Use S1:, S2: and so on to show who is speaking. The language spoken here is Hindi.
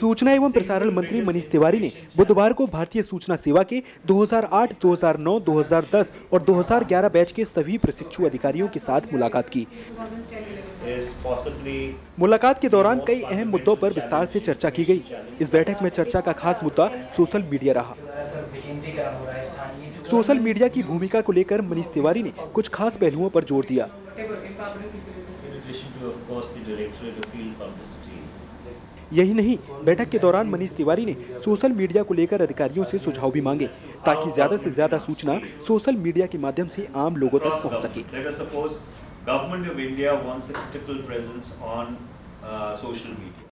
S1: सूचना एवं प्रसारण मंत्री मनीष तिवारी ने बुधवार को भारतीय सूचना सेवा के 2008, 2009, 2010 और 2011 बैच के सभी प्रशिक्षु अधिकारियों के साथ मुलाकात की। मुलाकात के दौरान कई अहम मुद्दों पर विस्तार से चर्चा की गई। इस बैठक में चर्चा का खास मुद्दा सोशल मीडिया रहा। सोशल मीडिया की भूमिका को लेकर मनीष तिवारी ने कुछ खास पहलुओं पर ज़ोर दिया। यही नहीं, बैठक के दौरान मनीष तिवारी ने सोशल मीडिया को लेकर अधिकारियों से सुझाव भी मांगे ताकि ज़्यादा से ज़्यादा सूचना सोशल मीडिया के माध्यम से आम लोगों तक पहुँच सके.